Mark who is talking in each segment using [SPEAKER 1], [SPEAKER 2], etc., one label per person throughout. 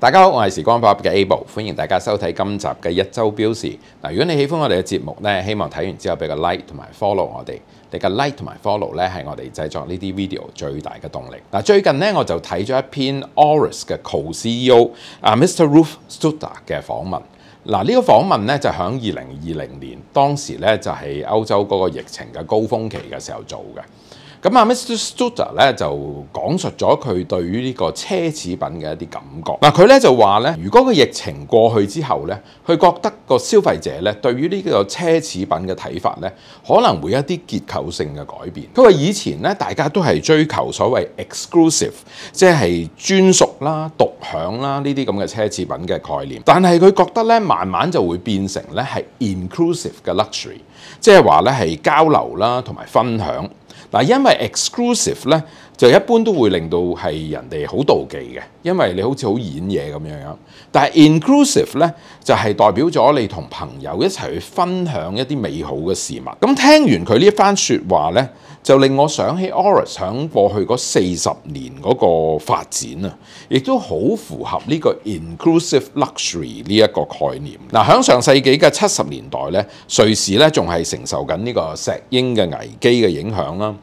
[SPEAKER 1] 大家好，我係時光寶嘅 Able，歡迎大家收睇今集嘅一周標示。嗱，如果你喜歡我哋嘅節目咧，希望睇完之後俾個 like 同埋 follow 我哋。你嘅 like 同埋 follow 咧係我哋製作呢啲 video 最大嘅動力。嗱，最近咧我就睇咗一篇 Oris 嘅 Co-CEO 啊 Mr. Ruth Studer 嘅訪問。嗱，呢個訪問咧就喺二零二零年，當時咧就係歐洲嗰個疫情嘅高峰期嘅時候做嘅。咁啊，Mr. Studer 咧就講述咗佢對於呢個奢侈品嘅一啲感覺。嗱，佢咧就話咧，如果個疫情過去之後咧，佢覺得個消費者咧對於呢個奢侈品嘅睇法咧，可能會有一啲結構性嘅改變。佢話以前咧，大家都係追求所謂 exclusive，即係專屬啦、獨享啦呢啲咁嘅奢侈品嘅概念。但係佢覺得咧，慢慢就會變成咧係 inclusive 嘅 luxury，即係話咧係交流啦同埋分享。嗱，因為 exclusive 咧，就一般都會令到係人哋好妒忌嘅，因為你好似好演嘢咁樣樣。但係 inclusive 咧，就係代表咗你同朋友一齊去分享一啲美好嘅事物。咁聽完佢呢一番説話咧，就令我想起 Oris 響過去嗰四十年嗰個發展啊，亦都好符合呢個 inclusive luxury 呢一個概念。嗱，響上世紀嘅七十年代咧，瑞士咧仲係承受緊呢個石英嘅危機嘅影響啦。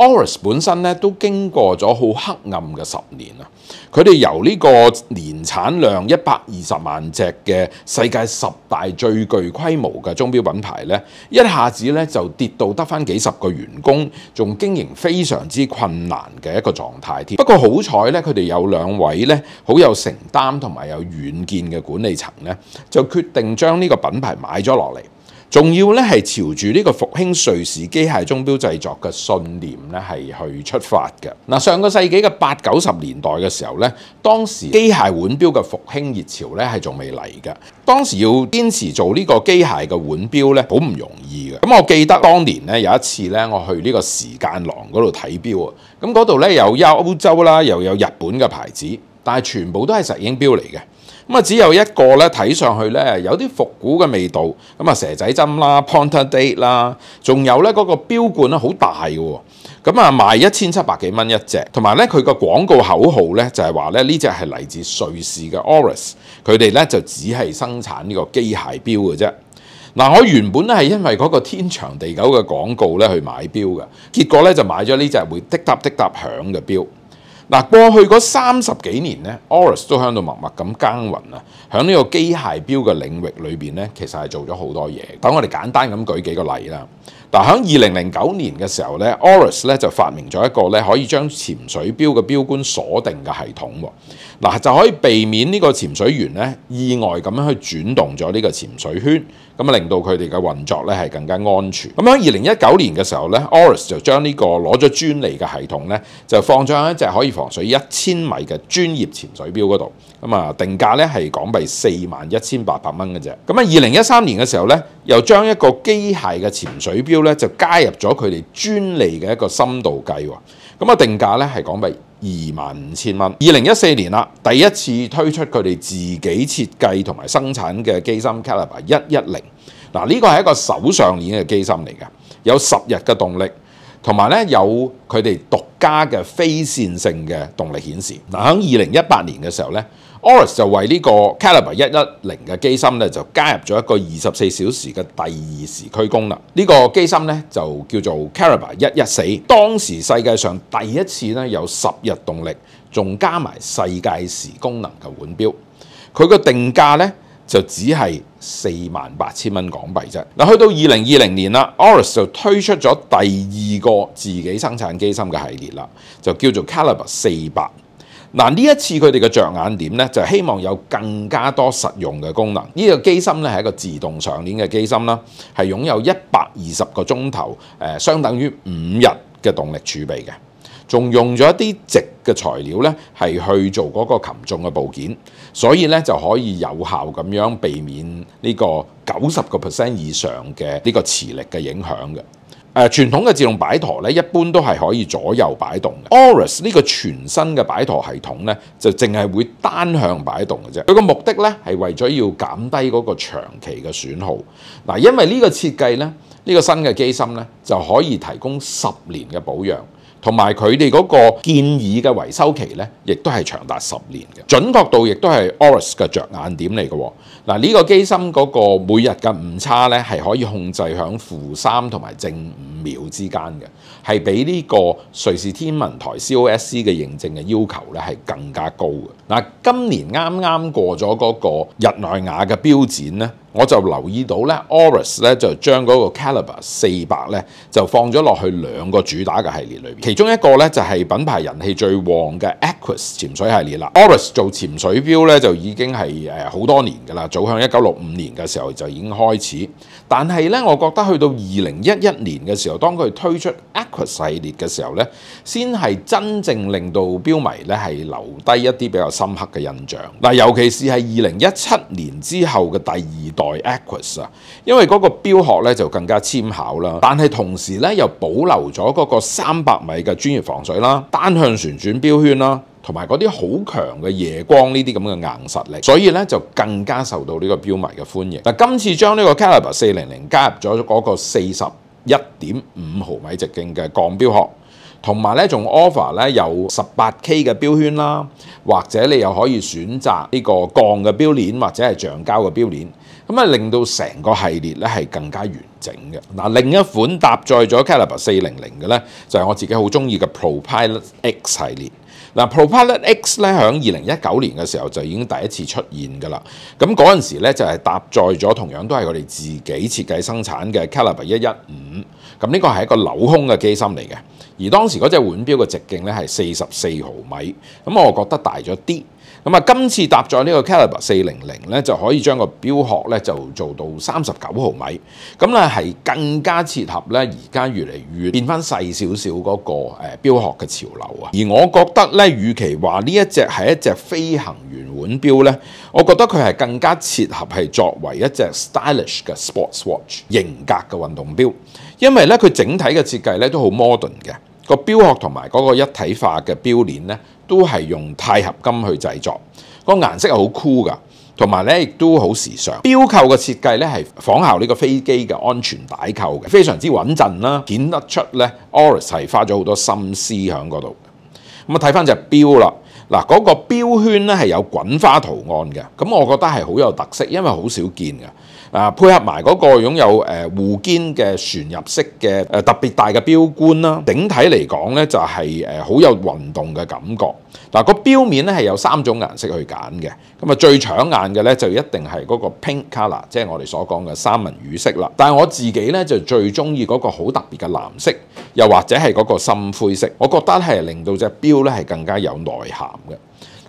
[SPEAKER 1] Oris 本身咧都經過咗好黑暗嘅十年啊！佢哋由呢個年產量一百二十萬隻嘅世界十大最具規模嘅鐘錶品牌咧，一下子咧就跌到得返幾十個員工，仲經營非常之困難嘅一個狀態添。不過好彩咧，佢哋有兩位咧好有承擔同埋有遠見嘅管理層咧，就決定將呢個品牌買咗落嚟。仲要咧係朝住呢個復興瑞士機械鐘錶製作嘅信念咧係去出發嘅。嗱，上個世紀嘅八九十年代嘅時候咧，當時機械腕錶嘅復興熱潮咧係仲未嚟嘅。當時要堅持做呢個機械嘅腕錶咧，好唔容易嘅。咁我記得當年咧有一次咧，我去呢個時間廊嗰度睇錶啊，咁嗰度咧有歐洲啦，又有日本嘅牌子，但係全部都係石英錶嚟嘅。咁啊，只有一個咧，睇上去咧有啲復古嘅味道。咁啊，蛇仔針啦，Pointer Date 啦，仲有咧嗰個錶冠咧好大嘅。咁啊，賣一千七百幾蚊一隻，同埋咧佢個廣告口號咧就係話咧呢隻係嚟自瑞士嘅 Oris，佢哋咧就只係生產呢個機械錶嘅啫。嗱，我原本咧係因為嗰個天長地久嘅廣告咧去買錶嘅，結果咧就買咗呢隻會滴答滴答響嘅錶。嗱，過去嗰三十幾年咧，Oris 都喺度默默咁耕耘啊！喺呢個機械錶嘅領域裏邊咧，其實係做咗好多嘢。等我哋簡單咁舉幾個例啦。嗱，喺二零零九年嘅時候咧，Oris 咧就發明咗一個咧可以將潛水錶嘅錶冠鎖定嘅系統喎。嗱，就可以避免呢個潛水員咧意外咁樣去轉動咗呢個潛水圈，咁啊令到佢哋嘅運作咧係更加安全。咁喺二零一九年嘅時候咧，Oris 就將呢個攞咗專利嘅系統咧，就放咗喺一隻可以防水一千米嘅專業潛水錶嗰度。咁啊定價咧係港幣四萬一千八百蚊嘅啫。咁啊二零一三年嘅時候咧，又將一個機械嘅潛水錶咧就加入咗佢哋專利嘅一個深度計喎。咁啊定價咧係港幣二萬五千蚊。二零一四年啦，第一次推出佢哋自己設計同埋生產嘅機芯 Caliber 一一零。嗱，呢個係一個手上鏈嘅機芯嚟嘅，有十日嘅動力，同埋咧有佢哋獨家嘅非線性嘅動力顯示。嗱，喺二零一八年嘅時候咧，Oris 就為呢個 Caliber 一一零嘅機芯咧就加入咗一個二十四小時嘅第二時區功能。呢個機芯咧就叫做 Caliber 一一四，當時世界上第一次咧有十日動力，仲加埋世界時功能嘅腕錶。佢個定價咧，就只係四萬八千蚊港幣啫。嗱，去到二零二零年啦，Oris 就推出咗第二個自己生產機芯嘅系列啦，就叫做 Caliber 四百。嗱，呢一次佢哋嘅着眼點咧，就希望有更加多實用嘅功能。呢個機芯咧係一個自動上鏈嘅機芯啦，係擁有一百二十個鐘頭，誒，相等於五日嘅動力儲備嘅。仲用咗一啲直嘅材料咧，係去做嗰個擒縱嘅部件，所以咧就可以有效咁樣避免呢個九十個 percent 以上嘅呢個磁力嘅影響嘅。誒、呃、傳統嘅自動擺陀咧，一般都係可以左右擺動嘅。Oris 呢個全新嘅擺陀系統咧，就淨係會單向擺動嘅啫。佢個目的咧係為咗要減低嗰個長期嘅損耗。嗱，因為呢個設計咧，呢、呢個新嘅機芯咧就可以提供十年嘅保養。同埋佢哋嗰個建議嘅維修期咧，亦都係長達十年嘅，準確度亦都係 Aorus 嘅着眼點嚟嘅。嗱，呢個機芯嗰個每日嘅誤差咧，係可以控制喺負三同埋正五秒之間嘅，係比呢個瑞士天文台 COSC 嘅認證嘅要求咧係更加高嘅。嗱，今年啱啱過咗嗰個日內瓦嘅標展咧。我就留意到咧，Oris 咧就將嗰個 Calibre 四百咧就放咗落去兩個主打嘅系列裏邊，其中一個咧就係品牌人氣最旺嘅 Aquis 潛水系列啦。Oris 做潛水錶咧就已經係誒好多年㗎啦，早向一九六五年嘅時候就已經開始。但係咧，我覺得去到二零一一年嘅時候，當佢推出 Aqua 系列嘅時候咧，先係真正令到標迷咧係留低一啲比較深刻嘅印象。嗱，尤其是係二零一七年之後嘅第二代 Aqua 啊，因為嗰個標殼咧就更加纖巧啦，但係同時咧又保留咗嗰個三百米嘅專業防水啦、單向旋轉標圈啦，同埋嗰啲好強嘅夜光呢啲咁嘅硬實力，所以咧就更加受到呢個標迷嘅歡迎。嗱，今次將呢個 Caliber 四零零加入咗嗰個四十一點五毫米直徑嘅鋼標殼。同埋咧，仲 offer 咧有十八 K 嘅標圈啦，或者你又可以選擇呢個鋼嘅標鏈或者係橡膠嘅標鏈，咁啊令到成個系列咧係更加完整嘅。嗱，另一款搭載咗 Calibre 四零零嘅咧，就係我自己好中意嘅 ProPilot X 系列。嗱，ProPilot X 咧喺二零一九年嘅時候就已經第一次出現㗎啦。咁嗰陣時咧就係搭載咗同樣都係我哋自己設計生產嘅 Calibre 一一五。咁呢個係一個扭空嘅機芯嚟嘅，而當時嗰隻腕錶嘅直徑咧係四十四毫米，咁我覺得大咗啲。咁啊，今次搭載呢個 Calibre 四零零咧，就可以將個錶殼咧就做到三十九毫米，咁咧係更加切合咧而家越嚟越變翻細少少嗰個誒錶殼嘅潮流啊。而我覺得咧，與其話呢一隻係一隻飛行員腕錶咧，我覺得佢係更加切合係作為一隻 stylish 嘅 sports watch 型格嘅運動錶，因為咧佢整體嘅設計咧都好 modern 嘅。個錶殼同埋嗰個一體化嘅錶鏈咧，都係用鈦合金去製作，個顏色係好酷噶，同埋咧亦都好時尚。錶扣嘅設計咧係仿效呢個飛機嘅安全帶扣嘅，非常之穩陣啦，顯得出咧，Oris 係花咗好多心思喺嗰度。咁啊睇翻隻錶啦，嗱、嗰個錶圈咧係有滾花圖案嘅，咁我覺得係好有特色，因為好少見嘅。啊，配合埋嗰個擁有誒護肩嘅旋入式嘅誒特別大嘅錶冠啦，整體嚟講咧就係誒好有運動嘅感覺。嗱，個錶面咧係有三種顏色去揀嘅，咁啊最搶眼嘅咧就一定係嗰個 pink color，即係我哋所講嘅三文魚色啦。但係我自己咧就最中意嗰個好特別嘅藍色，又或者係嗰個深灰色，我覺得係令到隻錶咧係更加有內涵嘅。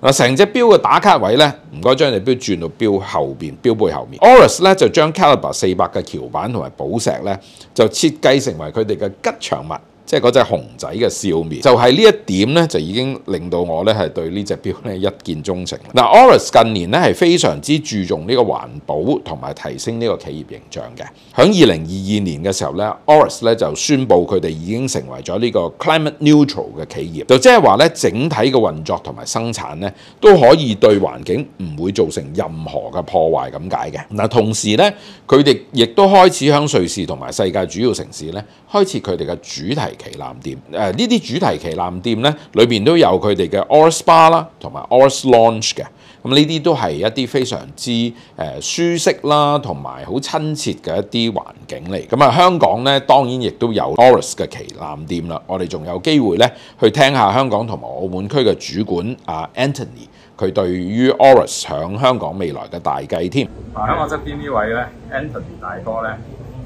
[SPEAKER 1] 嗱，成隻錶嘅打卡位咧，唔該將隻錶轉到錶後邊，錶背後面。Aorus 咧就將 Calibre 四百嘅橋板同埋寶石咧，就設計成為佢哋嘅吉祥物。即係嗰隻熊仔嘅笑面，就係呢一點咧，就已經令到我咧係對呢隻表咧一見鍾情。嗱，Oris 近年咧係非常之注重呢個環保同埋提升呢個企業形象嘅。喺二零二二年嘅時候咧，Oris 咧就宣布佢哋已經成為咗呢個 climate neutral 嘅企業，就即係話咧整體嘅運作同埋生產咧都可以對環境唔會造成任何嘅破壞咁解嘅。嗱，同時咧佢哋亦都開始喺瑞士同埋世界主要城市咧開設佢哋嘅主題旗艦店，誒呢啲主題旗艦店咧，裏邊都有佢哋嘅 Aorus Spa 啦，同埋 Aorus Lounge 嘅，咁呢啲都係一啲非常之誒舒適啦，同埋好親切嘅一啲環境嚟。咁啊，香港咧當然亦都有 Oris 嘅旗艦店啦。我哋仲有機會咧去聽下香港同埋澳門區嘅主管阿 Anthony，佢對於 Oris 響香港未來嘅大計添。
[SPEAKER 2] 啊，喺我側邊呢位咧，Anthony 大哥咧。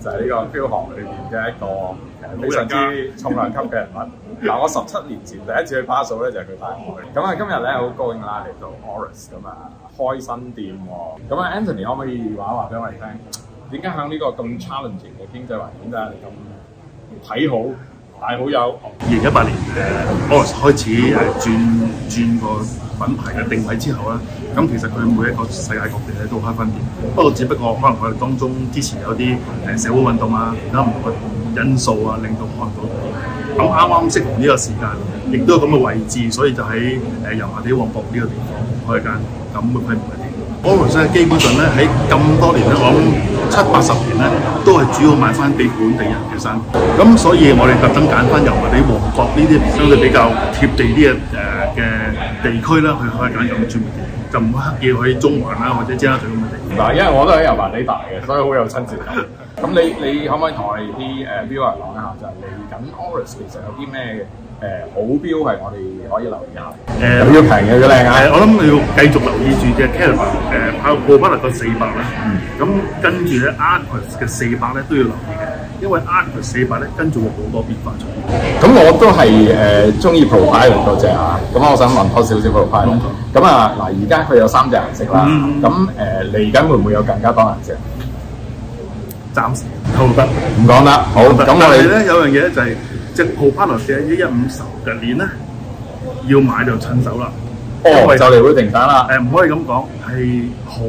[SPEAKER 2] 就係呢個錶行裏邊嘅一個非常之重量級嘅人物。嗱，我十七年前第一次去巴數咧，就係佢帶我去。咁啊，今日咧好高興啦，嚟到 Aorus 咁啊，開新店喎。咁啊，Anthony 可唔可以話話俾我哋聽，點解喺呢個咁 challenging 嘅經濟環境底下，你咁睇好？大好友，
[SPEAKER 3] 二零一八年誒 Aorus 開始誒轉轉個品牌嘅定位之後咧，咁其實佢每一個世界各地咧都開分店，不過只不過可能我哋當中之前有啲誒社會運動啊，其他唔同嘅因素啊，令到開唔到。咁啱啱適逢呢個時間，亦都有咁嘅位置，所以就喺誒油麻地旺角呢個地方開間咁嘅規模嘅店。or 基本上咧喺咁多年咧，我諗七八十年咧，都係主要賣翻俾本地人嘅衫。咁所以我哋特登揀翻油麻地、旺角呢啲相對比較貼地啲嘅誒嘅地區啦，去開一間咁嘅專門店，就唔好刻意去中環啦或者尖沙咀咁嘅地。
[SPEAKER 2] 嗱，因為我都喺油麻地大嘅，所以好有親切感。咁你你可唔可以同我哋啲誒 viewer 講一下，就係嚟緊 Oris 其實有啲咩誒好標係我哋可以留意下？
[SPEAKER 3] 誒
[SPEAKER 2] 又要平嘅要靚啊！
[SPEAKER 3] 我諗你要繼續留意住隻 Caravan 誒跑過翻嚟個四百啦。咁跟住咧 Arcus 嘅四百咧都要留意嘅，因為 Arcus 四百咧跟住會好多變化出現。
[SPEAKER 2] 咁我都係誒中意 Profile 嗰只啊，咁我想問多少少 Profile。咁啊嗱，而家佢有三隻顏色啦，
[SPEAKER 3] 嗯
[SPEAKER 2] 咁誒嚟緊會唔會有更加多顏色？
[SPEAKER 3] 暫時透露得。
[SPEAKER 2] 唔講得，好，咁我哋
[SPEAKER 3] 咧有樣嘢咧就係隻 p o p a n o 嘅一一五十嘅鏈咧，要買就趁手啦。因
[SPEAKER 2] 哦
[SPEAKER 3] 為
[SPEAKER 2] 就嚟會停產啦。
[SPEAKER 3] 誒唔可以咁講，係好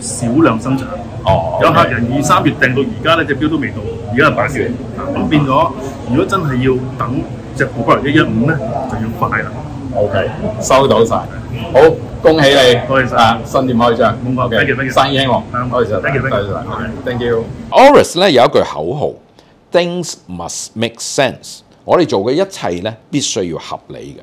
[SPEAKER 3] 少量生產。
[SPEAKER 2] 哦
[SPEAKER 3] 有客人二三月訂到而家咧，隻錶都未到，而家係八月。咁變咗，如果真係要等隻 p o p a n o 一一五咧，就要快啦。
[SPEAKER 2] OK，收到晒，好，恭喜你，
[SPEAKER 3] 多謝晒
[SPEAKER 2] 啊，新店開張
[SPEAKER 3] 冇錯，OK，thank you，thank you
[SPEAKER 2] 生意興隆，
[SPEAKER 3] 啱
[SPEAKER 2] 多謝晒
[SPEAKER 3] thank you，thank you
[SPEAKER 2] 多謝晒，OK，thank you。
[SPEAKER 1] Oris 咧有一句口號：Things must make sense。我哋做嘅一切咧必須要合理嘅。